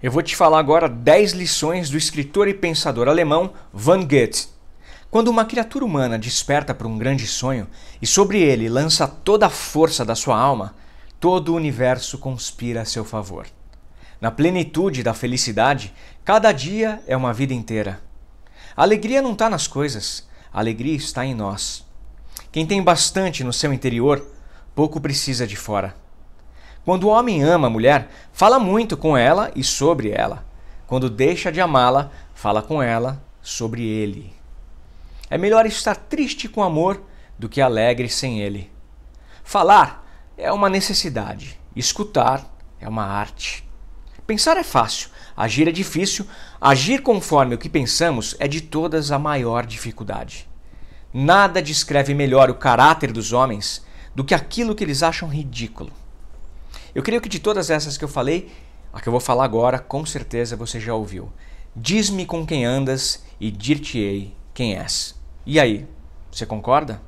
Eu vou te falar agora 10 lições do escritor e pensador alemão Van Goethe. Quando uma criatura humana desperta para um grande sonho e sobre ele lança toda a força da sua alma, todo o universo conspira a seu favor. Na plenitude da felicidade, cada dia é uma vida inteira. A alegria não está nas coisas, a alegria está em nós. Quem tem bastante no seu interior, pouco precisa de fora. Quando o homem ama a mulher, fala muito com ela e sobre ela. Quando deixa de amá-la, fala com ela sobre ele. É melhor estar triste com amor do que alegre sem ele. Falar é uma necessidade, escutar é uma arte. Pensar é fácil, agir é difícil, agir conforme o que pensamos é de todas a maior dificuldade. Nada descreve melhor o caráter dos homens do que aquilo que eles acham ridículo. Eu creio que de todas essas que eu falei, a que eu vou falar agora, com certeza você já ouviu. Diz-me com quem andas e dir-te-ei quem és. E aí, você concorda?